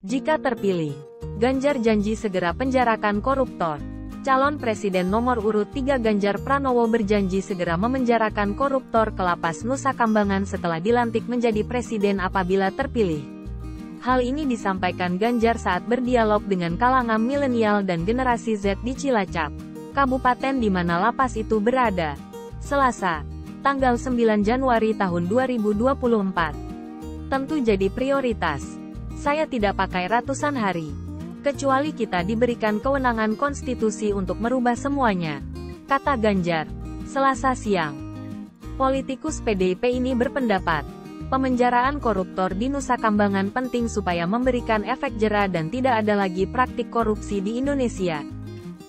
Jika terpilih, Ganjar janji segera penjarakan koruptor. Calon Presiden nomor urut 3 Ganjar Pranowo berjanji segera memenjarakan koruptor ke lapas Nusa Kambangan setelah dilantik menjadi presiden apabila terpilih. Hal ini disampaikan Ganjar saat berdialog dengan kalangan milenial dan generasi Z di Cilacap, kabupaten di mana lapas itu berada. Selasa, tanggal 9 Januari tahun 2024. Tentu jadi prioritas saya tidak pakai ratusan hari. Kecuali kita diberikan kewenangan konstitusi untuk merubah semuanya. Kata Ganjar. Selasa siang. Politikus PDIP ini berpendapat, pemenjaraan koruptor di Nusa Kambangan penting supaya memberikan efek jera dan tidak ada lagi praktik korupsi di Indonesia.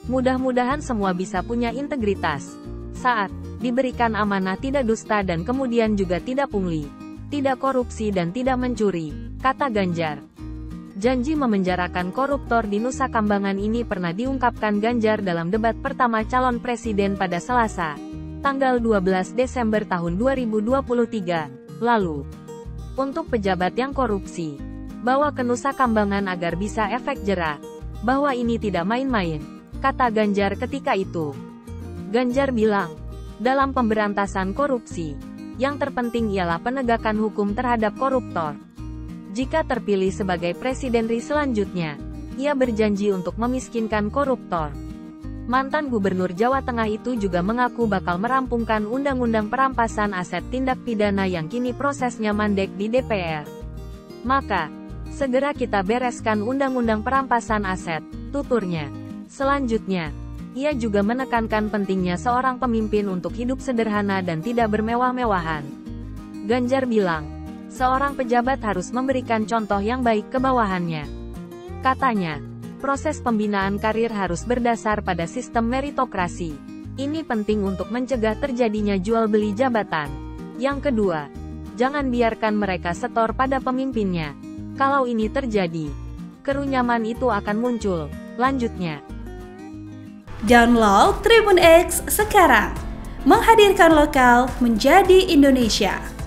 Mudah-mudahan semua bisa punya integritas. Saat diberikan amanah tidak dusta dan kemudian juga tidak pungli, tidak korupsi dan tidak mencuri kata Ganjar. Janji memenjarakan koruptor di Nusa Kambangan ini pernah diungkapkan Ganjar dalam debat pertama calon presiden pada Selasa, tanggal 12 Desember tahun 2023, lalu. Untuk pejabat yang korupsi, bawa ke Nusa Kambangan agar bisa efek jerah, bahwa ini tidak main-main, kata Ganjar ketika itu. Ganjar bilang, dalam pemberantasan korupsi, yang terpenting ialah penegakan hukum terhadap koruptor. Jika terpilih sebagai presiden RI selanjutnya, ia berjanji untuk memiskinkan koruptor. Mantan Gubernur Jawa Tengah itu juga mengaku bakal merampungkan Undang-Undang Perampasan Aset Tindak Pidana yang kini prosesnya mandek di DPR. Maka, segera kita bereskan Undang-Undang Perampasan Aset, tuturnya. Selanjutnya, ia juga menekankan pentingnya seorang pemimpin untuk hidup sederhana dan tidak bermewah-mewahan. Ganjar bilang, seorang pejabat harus memberikan contoh yang baik ke bawahannya. Katanya, proses pembinaan karir harus berdasar pada sistem meritokrasi. Ini penting untuk mencegah terjadinya jual beli jabatan. Yang kedua, jangan biarkan mereka setor pada pemimpinnya. Kalau ini terjadi, kerunyaman itu akan muncul. Lanjutnya, Download Tribun X sekarang, menghadirkan lokal menjadi Indonesia.